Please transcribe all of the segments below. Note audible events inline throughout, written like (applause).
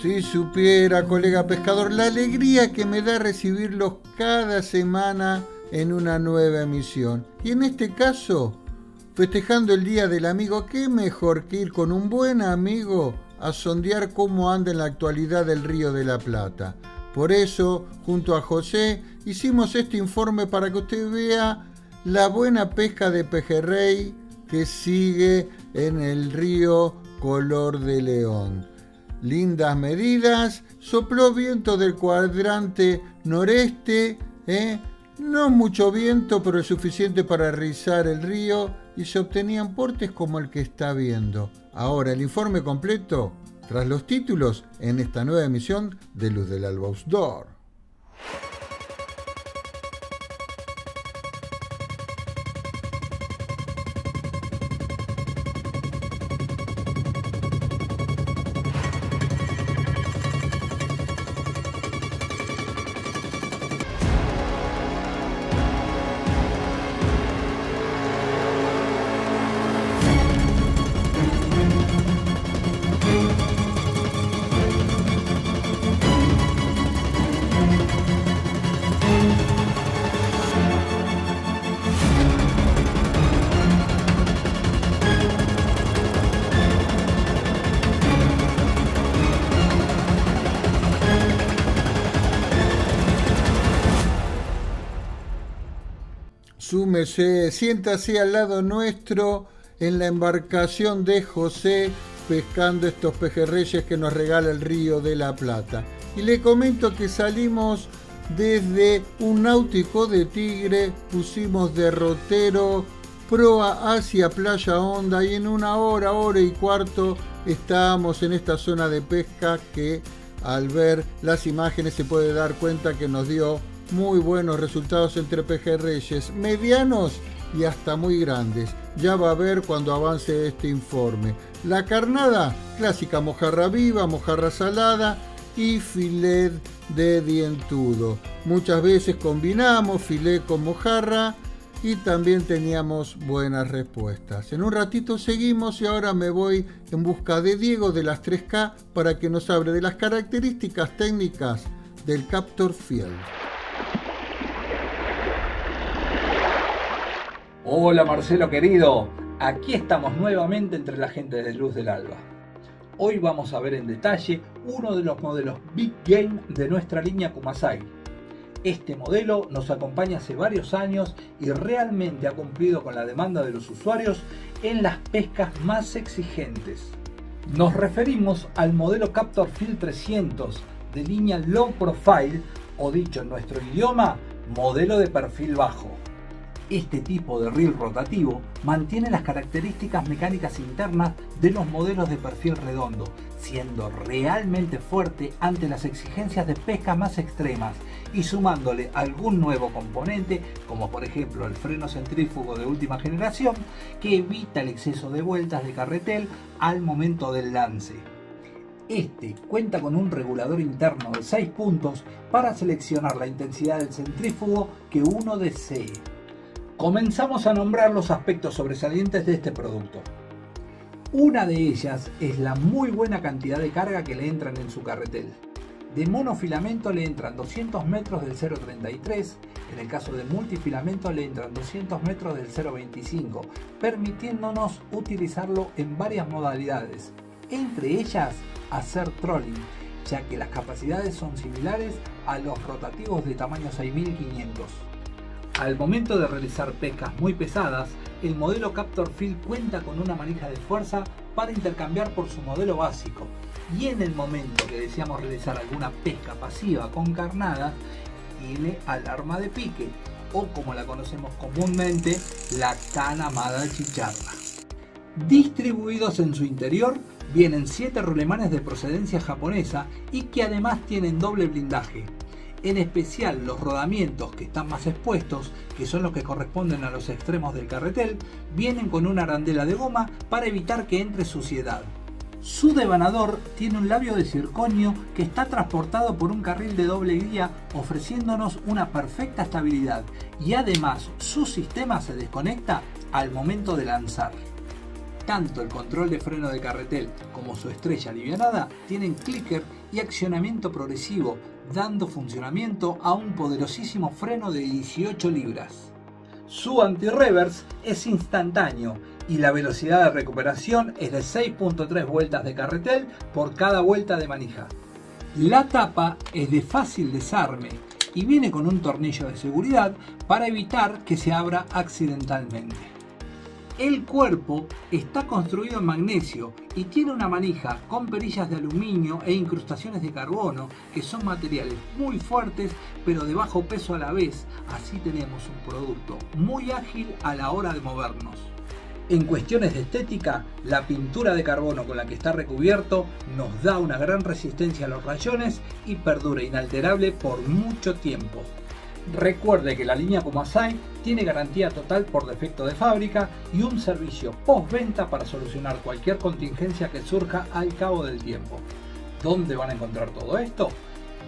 Si supiera, colega pescador, la alegría que me da recibirlos cada semana en una nueva emisión. Y en este caso, festejando el Día del Amigo, ¿qué mejor que ir con un buen amigo a sondear cómo anda en la actualidad el Río de la Plata? Por eso, junto a José, hicimos este informe para que usted vea la buena pesca de pejerrey que sigue en el río Color de León. Lindas medidas, sopló viento del cuadrante noreste, ¿eh? no mucho viento, pero suficiente para rizar el río y se obtenían portes como el que está viendo. Ahora el informe completo, tras los títulos, en esta nueva emisión de Luz del Alba Súmese, siéntase al lado nuestro en la embarcación de José pescando estos pejerreyes que nos regala el río de la Plata. Y le comento que salimos desde un náutico de Tigre, pusimos derrotero proa hacia Playa Honda y en una hora, hora y cuarto estábamos en esta zona de pesca que al ver las imágenes se puede dar cuenta que nos dio muy buenos resultados entre pejerreyes medianos y hasta muy grandes. Ya va a ver cuando avance este informe. La carnada, clásica mojarra viva, mojarra salada y filet de dientudo. Muchas veces combinamos filet con mojarra y también teníamos buenas respuestas. En un ratito seguimos y ahora me voy en busca de Diego de las 3K para que nos hable de las características técnicas del Captor Field. Hola Marcelo querido, aquí estamos nuevamente entre la gente de Luz del Alba. Hoy vamos a ver en detalle uno de los modelos Big Game de nuestra línea Kumasai. Este modelo nos acompaña hace varios años y realmente ha cumplido con la demanda de los usuarios en las pescas más exigentes. Nos referimos al modelo Captor Field 300 de línea Low Profile o dicho en nuestro idioma, modelo de perfil bajo. Este tipo de reel rotativo mantiene las características mecánicas internas de los modelos de perfil redondo, siendo realmente fuerte ante las exigencias de pesca más extremas y sumándole algún nuevo componente, como por ejemplo el freno centrífugo de última generación, que evita el exceso de vueltas de carretel al momento del lance. Este cuenta con un regulador interno de 6 puntos para seleccionar la intensidad del centrífugo que uno desee. Comenzamos a nombrar los aspectos sobresalientes de este producto. Una de ellas es la muy buena cantidad de carga que le entran en su carretel. De monofilamento le entran 200 metros del 0.33, en el caso de multifilamento le entran 200 metros del 0.25, permitiéndonos utilizarlo en varias modalidades, entre ellas hacer trolling, ya que las capacidades son similares a los rotativos de tamaño 6500. Al momento de realizar pescas muy pesadas, el modelo Captor Field cuenta con una manija de fuerza para intercambiar por su modelo básico y en el momento que deseamos realizar alguna pesca pasiva con carnadas, tiene alarma de pique o como la conocemos comúnmente, la tan amada chicharra. Distribuidos en su interior vienen 7 rulemanes de procedencia japonesa y que además tienen doble blindaje, en especial los rodamientos que están más expuestos, que son los que corresponden a los extremos del carretel, vienen con una arandela de goma para evitar que entre suciedad. Su devanador tiene un labio de circonio que está transportado por un carril de doble guía ofreciéndonos una perfecta estabilidad y además su sistema se desconecta al momento de lanzar. Tanto el control de freno de carretel como su estrella alivianada tienen clicker y accionamiento progresivo, dando funcionamiento a un poderosísimo freno de 18 libras. Su anti-reverse es instantáneo y la velocidad de recuperación es de 6.3 vueltas de carretel por cada vuelta de manija. La tapa es de fácil desarme y viene con un tornillo de seguridad para evitar que se abra accidentalmente. El cuerpo está construido en magnesio y tiene una manija con perillas de aluminio e incrustaciones de carbono que son materiales muy fuertes pero de bajo peso a la vez. Así tenemos un producto muy ágil a la hora de movernos. En cuestiones de estética, la pintura de carbono con la que está recubierto nos da una gran resistencia a los rayones y perdura inalterable por mucho tiempo. Recuerde que la línea Kumasai tiene garantía total por defecto de fábrica y un servicio postventa para solucionar cualquier contingencia que surja al cabo del tiempo. ¿Dónde van a encontrar todo esto?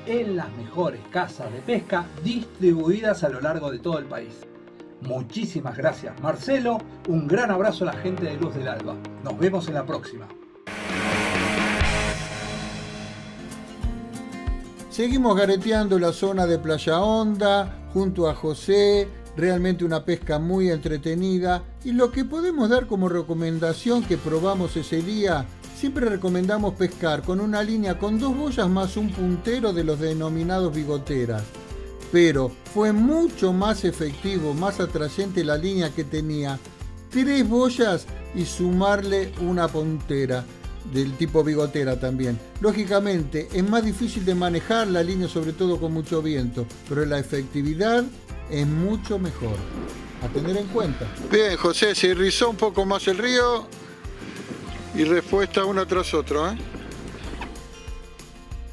En las mejores casas de pesca distribuidas a lo largo de todo el país. Muchísimas gracias Marcelo, un gran abrazo a la gente de Luz del Alba. Nos vemos en la próxima. Seguimos gareteando la zona de Playa Honda, junto a José, realmente una pesca muy entretenida. Y lo que podemos dar como recomendación que probamos ese día, siempre recomendamos pescar con una línea con dos boyas más un puntero de los denominados bigoteras. Pero fue mucho más efectivo, más atrayente la línea que tenía. Tres boyas y sumarle una puntera del tipo bigotera también. Lógicamente es más difícil de manejar la línea sobre todo con mucho viento, pero la efectividad es mucho mejor. A tener en cuenta. Bien, José, se rizó un poco más el río y respuesta uno tras otro. ¿eh?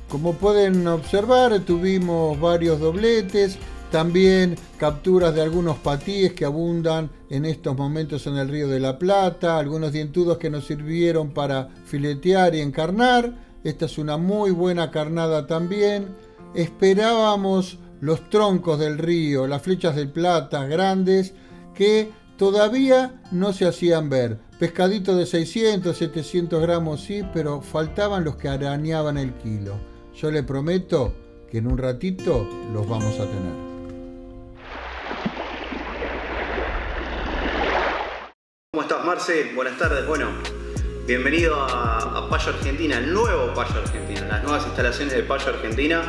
Como pueden observar, tuvimos varios dobletes, también capturas de algunos patíes que abundan en estos momentos en el Río de la Plata, algunos dientudos que nos sirvieron para filetear y encarnar. Esta es una muy buena carnada también. Esperábamos los troncos del río, las flechas de plata grandes que todavía no se hacían ver. Pescadito de 600, 700 gramos sí, pero faltaban los que arañaban el kilo. Yo le prometo que en un ratito los vamos a tener. Estás, Marce? Buenas tardes. Bueno, bienvenido a, Payo Argentina, el nuevo Payo Argentina, las nuevas instalaciones de Payo Argentina,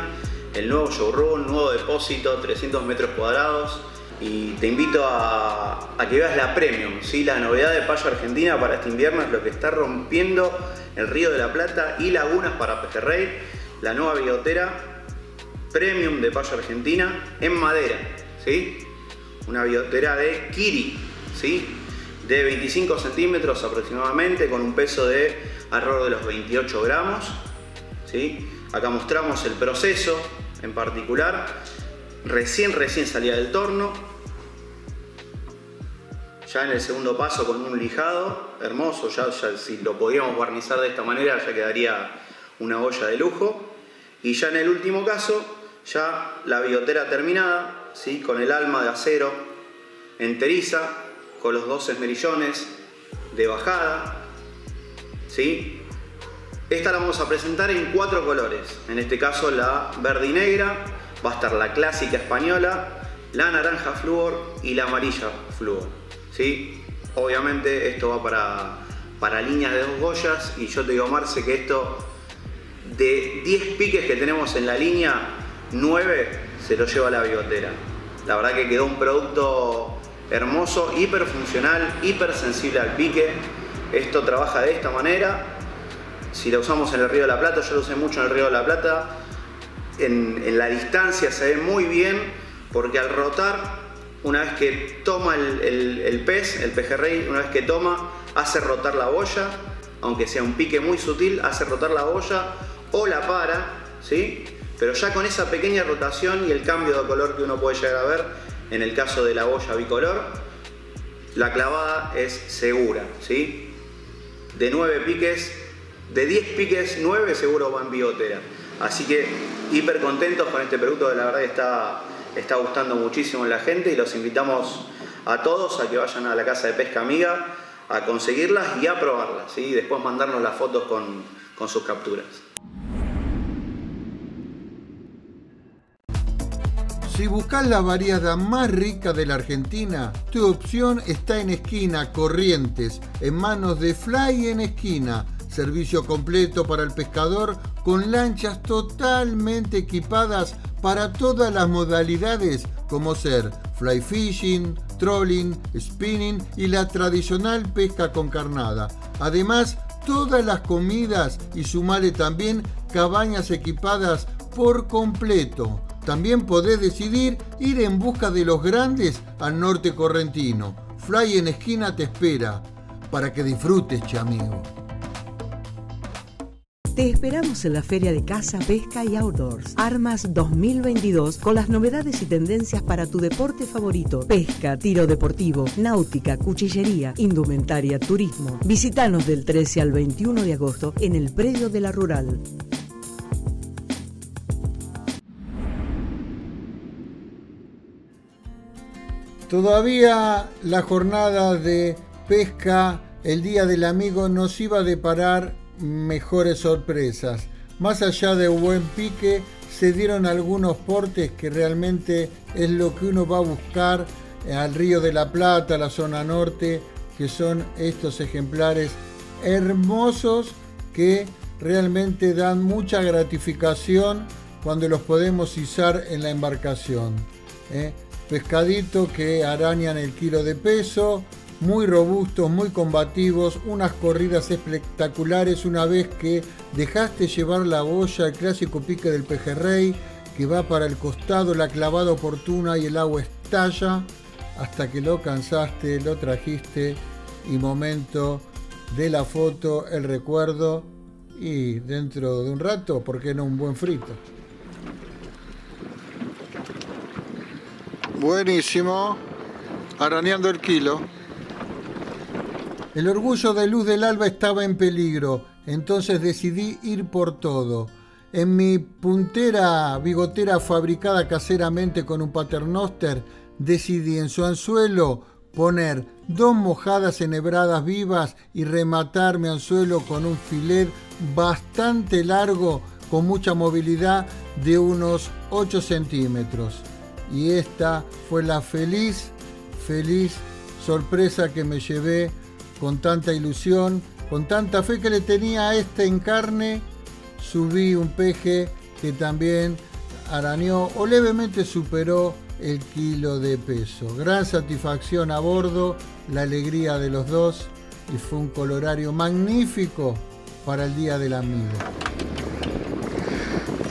el nuevo showroom, nuevo depósito, 300 metros cuadrados. Y te invito a, que veas la Premium, ¿sí? la novedad de Payo Argentina para este invierno es lo que está rompiendo el Río de la Plata y lagunas para Pejerrey la nueva biotera premium de Payo Argentina en madera, ¿sí? Una biotera de Kiri, ¿sí? De 25 centímetros aproximadamente, con un peso de alrededor de los 28 gramos, ¿sí? Acá mostramos el proceso en particular, recién, recién salía del torno, ya en el segundo paso con un lijado hermoso, ya, si lo podíamos barnizar de esta manera ya quedaría una olla de lujo. Y ya en el último caso, ya la biotera terminada, ¿sí? con el alma de acero enteriza, con los dos esmerillones de bajada. ¿sí? Esta la vamos a presentar en cuatro colores. En este caso la verde y negra, va a estar la clásica española, la naranja flúor y la amarilla flúor. ¿sí? Obviamente esto va para, para líneas de dos goyas y yo te digo Marce que esto de 10 piques que tenemos en la línea, 9 se lo lleva la bigotera. La verdad que quedó un producto hermoso, hiper funcional, hiper sensible al pique. Esto trabaja de esta manera. Si lo usamos en el Río de la Plata, yo lo usé mucho en el Río de la Plata, en, la distancia se ve muy bien porque al rotar, una vez que toma el, el pez, el pejerrey, una vez que toma, hace rotar la boya, aunque sea un pique muy sutil, hace rotar la boya o la para, ¿sí? Pero ya con esa pequeña rotación y el cambio de color que uno puede llegar a ver, en el caso de la boya bicolor, la clavada es segura, ¿sí? De 9 piques, de 10 piques, 9 seguro van bigotera. Así que hiper contentos con este producto, la verdad está, está gustando muchísimo a la gente y los invitamos a todos a que vayan a la casa de pesca amiga a conseguirlas y a probarlas, ¿sí? después mandarnos las fotos con, con sus capturas. Si buscas la variedad más rica de la Argentina, tu opción está en Esquina Corrientes, en manos de Fly en Esquina. Servicio completo para el pescador con lanchas totalmente equipadas para todas las modalidades como ser fly fishing, trolling, spinning y la tradicional pesca con carnada. Además, todas las comidas y sumale también cabañas equipadas por completo. También podés decidir ir en busca de los grandes al norte correntino. Fly en esquina te espera para que disfrutes, che amigo. Te esperamos en la Feria de Caza, Pesca y Outdoors. Armas 2022 con las novedades y tendencias para tu deporte favorito. Pesca, tiro deportivo, náutica, cuchillería, indumentaria, turismo. Visítanos del 13 al 21 de agosto en el predio de la Rural. Todavía la jornada de pesca, el Día del Amigo, nos iba a deparar mejores sorpresas. Más allá de buen pique, se dieron algunos portes que realmente es lo que uno va a buscar al Río de la Plata, la zona norte, que son estos ejemplares hermosos que realmente dan mucha gratificación cuando los podemos izar en la embarcación. ¿eh? Pescaditos que arañan el kilo de peso, muy robustos, muy combativos, unas corridas espectaculares una vez que dejaste llevar la boya, el clásico pique del pejerrey, que va para el costado, la clavada oportuna y el agua estalla, hasta que lo cansaste, lo trajiste y momento de la foto, el recuerdo y dentro de un rato, ¿por qué no un buen frito? Buenísimo. Arañando el kilo. El orgullo de Luz del Alba estaba en peligro, entonces decidí ir por todo. En mi puntera bigotera fabricada caseramente con un paternoster, decidí en su anzuelo poner dos mojadas enhebradas vivas y rematar mi anzuelo con un filet bastante largo con mucha movilidad de unos 8 centímetros y esta fue la feliz, feliz sorpresa que me llevé con tanta ilusión, con tanta fe que le tenía a este encarne, subí un peje que también arañó o levemente superó el kilo de peso. Gran satisfacción a bordo, la alegría de los dos y fue un colorario magnífico para el Día del Amigo.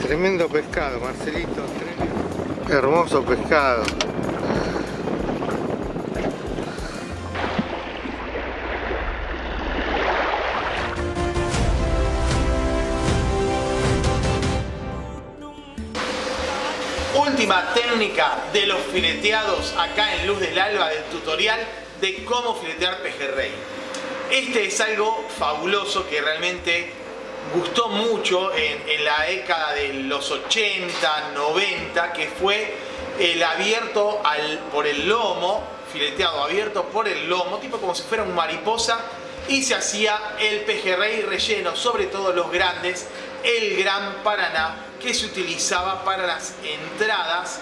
Tremendo pescado, Marcelito. Hermoso pescado. Última técnica de los fileteados acá en Luz del Alba del tutorial de cómo filetear pejerrey. Este es algo fabuloso que realmente gustó mucho en, la década de los 80, 90, que fue el abierto al, por el lomo, fileteado abierto por el lomo, tipo como si fuera un mariposa, y se hacía el pejerrey relleno, sobre todo los grandes, el Gran Paraná, que se utilizaba para las entradas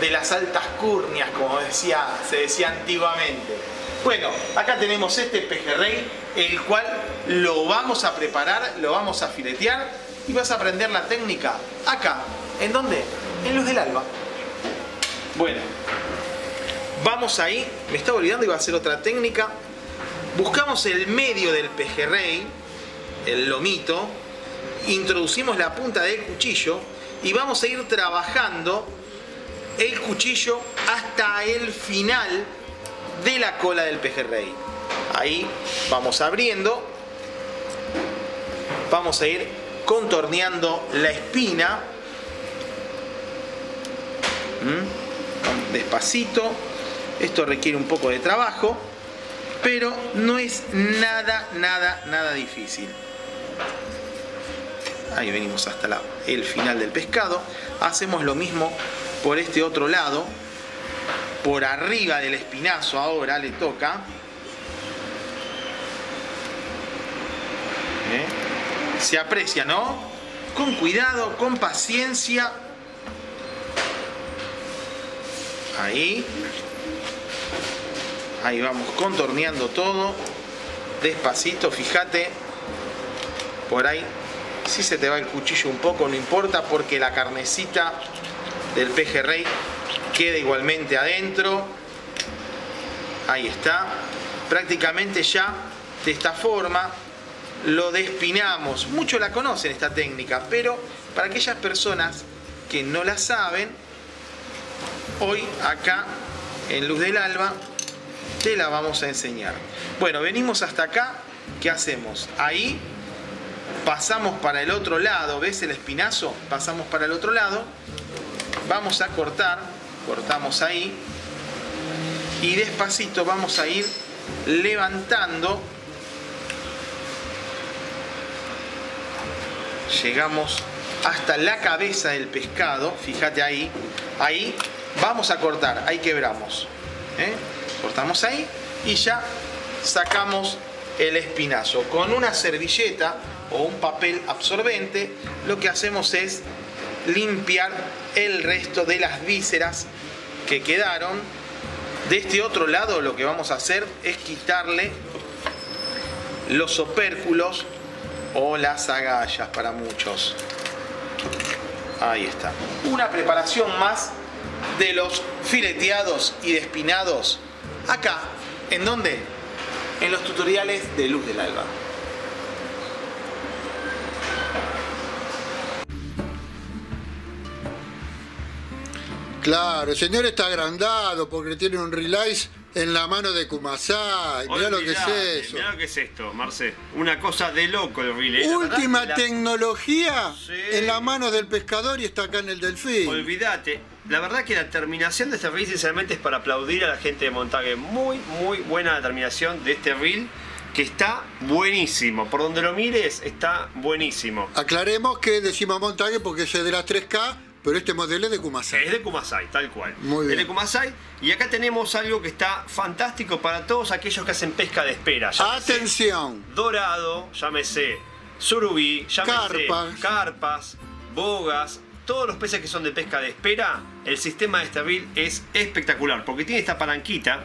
de las altas curnias, como decía, se decía antiguamente. Bueno, acá tenemos este pejerrey, el cual lo vamos a preparar, lo vamos a filetear y vas a aprender la técnica acá. ¿En dónde? En Luz del Alba. Bueno, vamos ahí, me estaba olvidando, iba a hacer otra técnica. Buscamos el medio del pejerrey, el lomito, introducimos la punta del cuchillo y vamos a ir trabajando el cuchillo hasta el final de la cola del pejerrey. Ahí vamos abriendo, vamos a ir contorneando la espina. ¿Mm? Despacito, esto requiere un poco de trabajo, pero no es nada, nada, nada difícil. Ahí venimos hasta el final del pescado. Hacemos lo mismo por este otro lado por arriba del espinazo ahora le toca. Se aprecia, ¿no? Con cuidado, con paciencia. Ahí. Ahí vamos contorneando todo. Despacito, fíjate. Por ahí. Si se te va el cuchillo un poco, no importa porque la carnecita del pejerrey queda igualmente adentro. Ahí está. Prácticamente ya de esta forma lo despinamos. Muchos la conocen esta técnica, pero para aquellas personas que no la saben, hoy acá en Luz del Alba te la vamos a enseñar. Bueno, venimos hasta acá, ¿qué hacemos? Ahí pasamos para el otro lado, ¿ves el espinazo? Pasamos para el otro lado, vamos a cortar, cortamos ahí y despacito vamos a ir levantando. Llegamos hasta la cabeza del pescado, fíjate ahí, ahí vamos a cortar, ahí quebramos. ¿eh? Cortamos ahí y ya sacamos el espinazo. Con una servilleta o un papel absorbente, lo que hacemos es limpiar el resto de las vísceras que quedaron. De este otro lado lo que vamos a hacer es quitarle los opérculos o las agallas para muchos. Ahí está. Una preparación más de los fileteados y despinados acá. ¿En dónde? En los tutoriales de Luz del Alba. Claro, el señor está agrandado porque tiene un relays en la mano de Kumasai. Mirá lo que es eso. Mirá lo que es esto, Marce. Una cosa de loco el relay. La Última la- tecnología Sí. en la mano del pescador y está acá en el delfín. Olvídate. La verdad que la terminación de este reel sinceramente es para aplaudir a la gente de montaje. Muy, muy buena la terminación de este reel que está buenísimo. Por donde lo mires, está buenísimo. Aclaremos que decimos montaje porque es de las 3K, pero este modelo es de Kumasai. Es de Kumasai, tal cual. Muy bien. Es de Kumasai. Y acá tenemos algo que está fantástico para todos aquellos que hacen pesca de espera. Llámese Atención. Dorado, llámese surubí, llámese Carpas. carpas, bogas, todos los peces que son de pesca de espera, el sistema de reel es espectacular porque tiene esta palanquita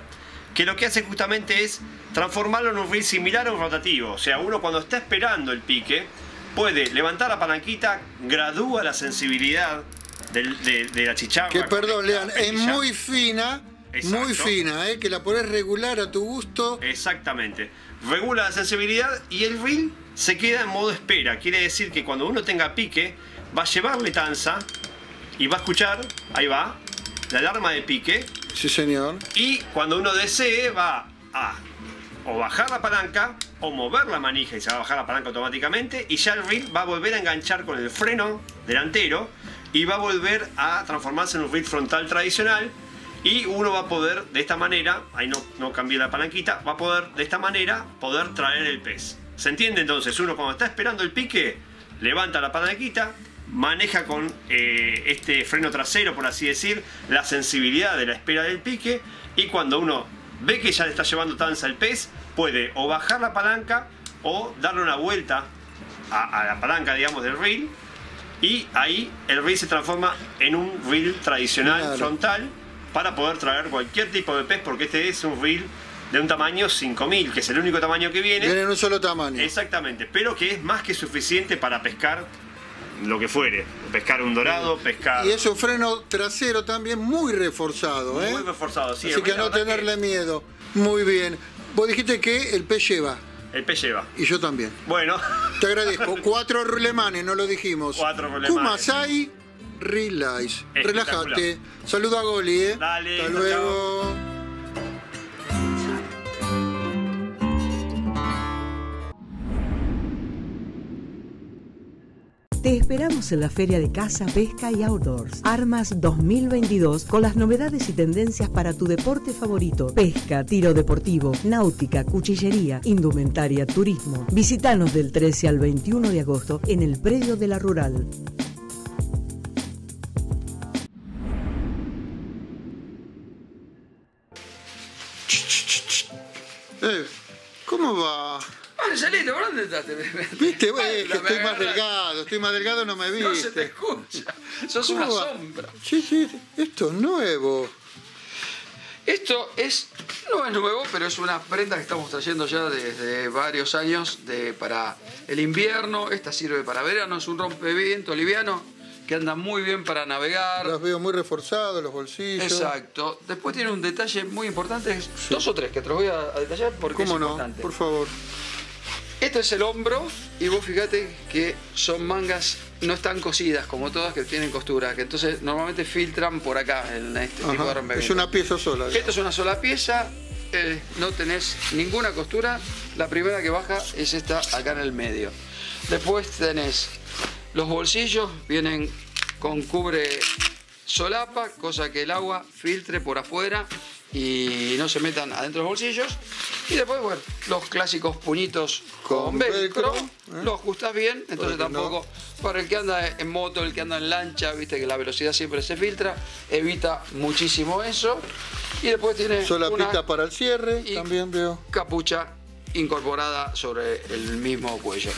que lo que hace justamente es transformarlo en un reel similar a un rotativo. O sea, uno cuando está esperando el pique puede levantar la palanquita, gradúa la sensibilidad de, de la chicharra. Que perdón, Lean, es muy fina, muy fina, ¿eh? que la podés regular a tu gusto. Exactamente. Regula la sensibilidad y el reel se queda en modo espera. Quiere decir que cuando uno tenga pique, va a llevarle tanza y va a escuchar, ahí va, la alarma de pique. Sí, señor. Y cuando uno desee, va a o bajar la palanca o mover la manija y se va a bajar la palanca automáticamente. Y ya el reel va a volver a enganchar con el freno delantero y va a volver a transformarse en un reel frontal tradicional. Y uno va a poder de esta manera, ahí no, no cambié la palanquita, va a poder de esta manera poder traer el pez. ¿Se entiende entonces? Uno cuando está esperando el pique, levanta la palanquita, maneja con eh, este freno trasero, por así decir, la sensibilidad de la espera del pique y cuando uno ve que ya le está llevando tanza el pez, puede o bajar la palanca o darle una vuelta a, a la palanca, digamos, del reel y ahí el reel se transforma en un reel tradicional Claro. frontal para poder traer cualquier tipo de pez porque este es un reel de un tamaño 5000, que es el único tamaño que viene. Viene en un solo tamaño. Exactamente, pero que es más que suficiente para pescar lo que fuere. Pescar un dorado, pescar. Y es un freno trasero también muy reforzado, ¿eh? Muy reforzado, sí. Así que no tenerle miedo. Muy bien. Vos dijiste que el pez lleva, El pez lleva. y yo también. Bueno, Te agradezco. Cuatro rulemanes, no lo dijimos. Cuatro rulemanes. Kumasai Relax. Relájate. Saluda a Goli, ¿eh? Dale, Hasta chao, Te esperamos en la Feria de Caza, Pesca y Outdoors. Armas 2022 con las novedades y tendencias para tu deporte favorito. Pesca, tiro deportivo, náutica, cuchillería, indumentaria, turismo. Visítanos del 13 al 21 de agosto en el predio de la Rural. Eh, ¿Cómo va? Marcelito, ¿por dónde estás? Viste, güey, es que estoy más verdad, delgado, estoy más delgado, no me viste. (laughs) No se te escucha. Sos una sombra. Sí, sí, esto es nuevo. Esto es, no es nuevo, pero es una prenda que estamos trayendo ya desde varios años de, para el invierno. Esta sirve para verano, es un rompeviento liviano que anda muy bien para navegar. Los veo muy reforzados, los bolsillos. Exacto. Después tiene un detalle muy importante, dos o tres que te los voy a, a detallar porque ¿Cómo es no? importante. Por favor. Esto es el hombro y vos fíjate que son mangas no están cosidas como todas que tienen costura, que entonces normalmente filtran por acá en este tipo de Ajá, rompimiento. Es una pieza sola. Esto es una sola pieza, eh, no tenés ninguna costura. La primera que baja es esta acá en el medio. Después tenés los bolsillos, vienen con cubre solapa, cosa que el agua filtre por afuera y no se metan adentro de los bolsillos. Y después, bueno, los clásicos puñitos con, Con velcro, velcro, ¿eh? los ajustás bien, entonces no- tampoco, para el que anda en moto, el que anda en lancha, viste que la velocidad siempre se filtra, evita muchísimo eso. Y después tiene Solapita una para el cierre, y- también veo. capucha incorporada sobre el mismo cuello.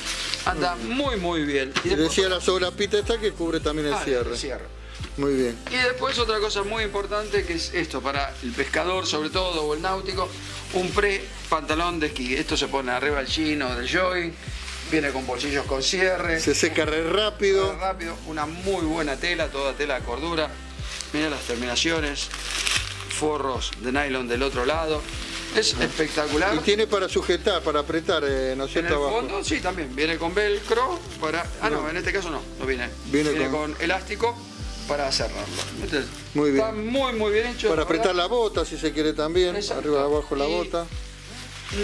Anda muy muy bien. Y después- decía la solapita esta que cubre también el Ah, cierre. el cierre. Muy bien. Y después otra cosa muy importante que es esto, para el pescador sobre todo o el náutico, un pre pantalón de esquí. Esto se pone arriba del chino, del jogging, viene con bolsillos con cierre. Se seca re rápido. rápido, una muy buena tela, toda tela de cordura. Mira las terminaciones, forros de nylon del otro lado. Es espectacular. Y tiene para sujetar, para apretar, eh, ¿no es En cierto? el Abajo. fondo, sí, también. Viene con velcro para. Ah, no, No. en este caso no, no viene. Viene Viene, con- con... elástico para cerrarlo. Entonces, Muy bien. Está muy, muy bien hecho. Para apretar la bota, si se quiere también. Exacto. Arriba abajo la Y- bota.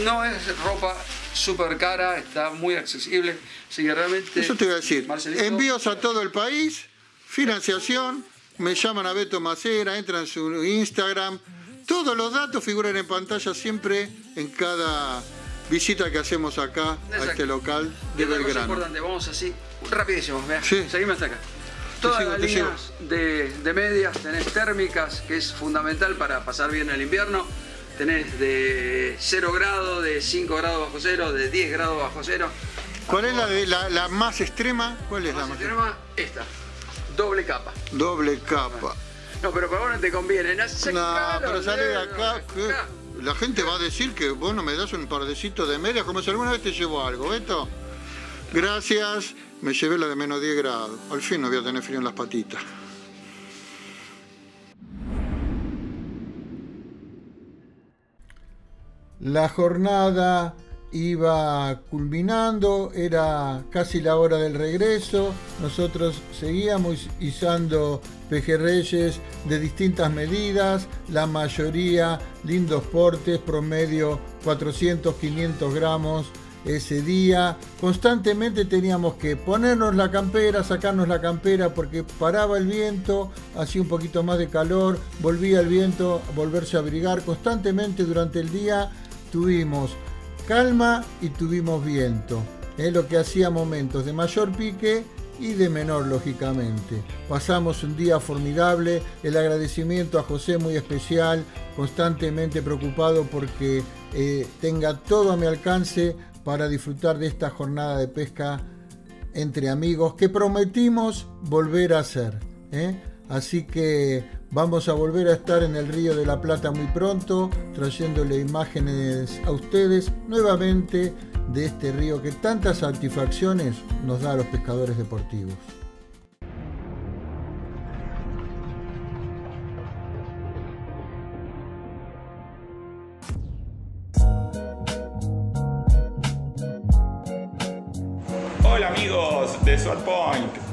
No es ropa súper cara, está muy accesible. Así que realmente. Eso te iba a decir. Marcelito, Envíos a todo el país, financiación, me llaman a Beto Macera, entran en su Instagram. Todos los datos figuran en pantalla siempre en cada visita que hacemos acá a este local de Belgrano. importante, vamos así, rapidísimo, Sí. seguime hasta acá. Todas sigo, las líneas de, de medias tenés térmicas, que es fundamental para pasar bien el invierno. Tenés de 0 grado, de 5 grados bajo cero, de 10 grados bajo cero. ¿Cuál es la, de, la, la más extrema? ¿Cuál es la Más más extrema, esta, doble capa. Doble capa. No, pero para vos no te conviene. No, pero sale de acá. La gente va a decir que vos no me das un pardecito de medias, como si alguna vez te llevo algo, Beto. Gracias, me llevé la de menos 10 grados. Al fin no voy a tener frío en las patitas. La jornada iba culminando, era casi la hora del regreso. Nosotros seguíamos izando pejerreyes de distintas medidas, la mayoría lindos portes, promedio 400, 500 gramos ese día. Constantemente teníamos que ponernos la campera, sacarnos la campera porque paraba el viento, hacía un poquito más de calor, volvía el viento, volverse a abrigar. Constantemente durante el día tuvimos calma y tuvimos viento, es lo que hacía momentos de mayor pique y de menor, lógicamente. Pasamos un día formidable, el agradecimiento a José muy especial, constantemente preocupado porque eh, tenga todo a mi alcance para disfrutar de esta jornada de pesca entre amigos que prometimos volver a hacer. ¿eh? Así que vamos a volver a estar en el Río de la Plata muy pronto, trayéndole imágenes a ustedes nuevamente de este río que tantas satisfacciones nos da a los pescadores deportivos.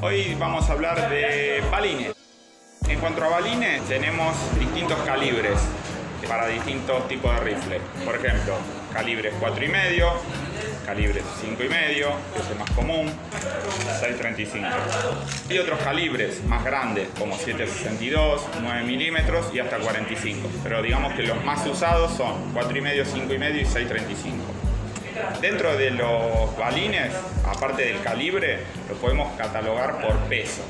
Hoy vamos a hablar de balines. En cuanto a balines, tenemos distintos calibres para distintos tipos de rifles. Por ejemplo, calibres 4,5, calibres 5,5, que es el más común, 6,35. Y otros calibres más grandes, como 7,62, 9 milímetros y hasta 45. Pero digamos que los más usados son 4,5, 5,5 y 6,35. Dentro de los balines, aparte del calibre, lo podemos catalogar por peso.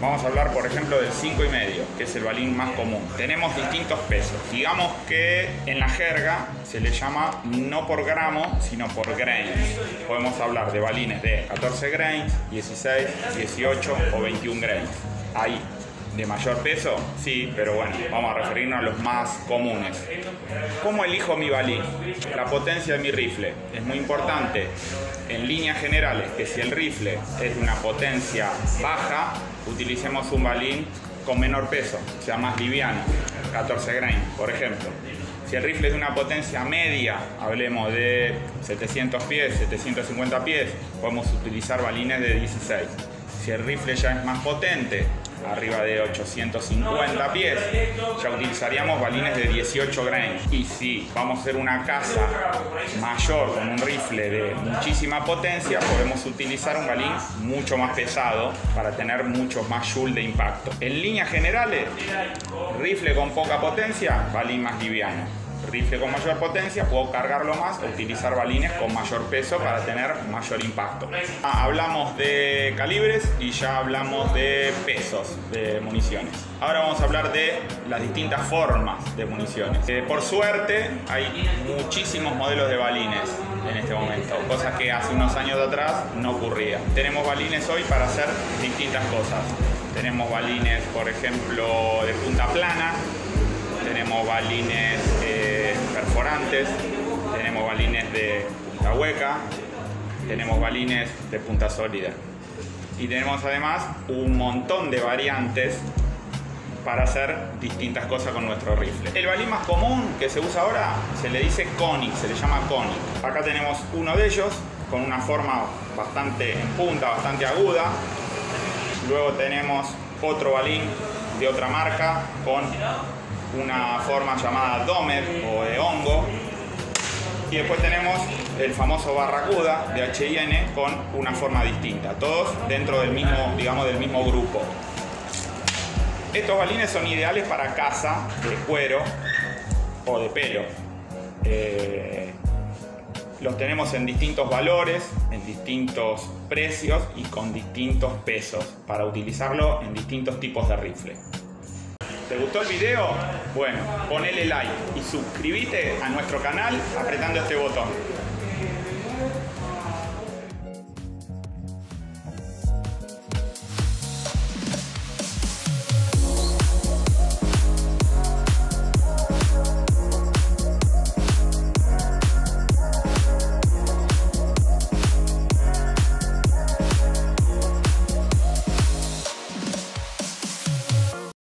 Vamos a hablar, por ejemplo, del 5 y medio, que es el balín más común. Tenemos distintos pesos. Digamos que en la jerga se le llama no por gramo, sino por grains. Podemos hablar de balines de 14 grains, 16, 18 o 21 grains. De mayor peso? Sí, pero bueno, vamos a referirnos a los más comunes. ¿Cómo elijo mi balín? La potencia de mi rifle. Es muy importante en líneas generales que si el rifle es de una potencia baja, utilicemos un balín con menor peso, sea más liviano, 14 grain, por ejemplo. Si el rifle es de una potencia media, hablemos de 700 pies, 750 pies, podemos utilizar balines de 16. Si el rifle ya es más potente, arriba de 850 pies, ya utilizaríamos balines de 18 grains. Y si vamos a hacer una caza mayor con un rifle de muchísima potencia, podemos utilizar un balín mucho más pesado para tener mucho más joule de impacto. En líneas generales, rifle con poca potencia, balín más liviano rifle con mayor potencia, puedo cargarlo más utilizar balines con mayor peso para tener mayor impacto. Ah, hablamos de calibres y ya hablamos de pesos de municiones. Ahora vamos a hablar de las distintas formas de municiones. Eh, por suerte hay muchísimos modelos de balines en este momento, cosa que hace unos años atrás no ocurría. Tenemos balines hoy para hacer distintas cosas. Tenemos balines, por ejemplo, de punta plana, tenemos balines perforantes, tenemos balines de punta hueca, tenemos balines de punta sólida. Y tenemos además un montón de variantes para hacer distintas cosas con nuestro rifle. El balín más común que se usa ahora se le dice conic, se le llama conic. Acá tenemos uno de ellos con una forma bastante en punta, bastante aguda. Luego tenemos otro balín de otra marca con una forma llamada domer o de hongo. Y después tenemos el famoso barracuda de H&N con una forma distinta, todos dentro del mismo, digamos, del mismo grupo. Estos balines son ideales para caza de cuero o de pelo. Eh, los tenemos en distintos valores, en distintos precios y con distintos pesos para utilizarlo en distintos tipos de rifle. ¿Te gustó el video? Bueno, ponele like y suscríbete a nuestro canal apretando este botón.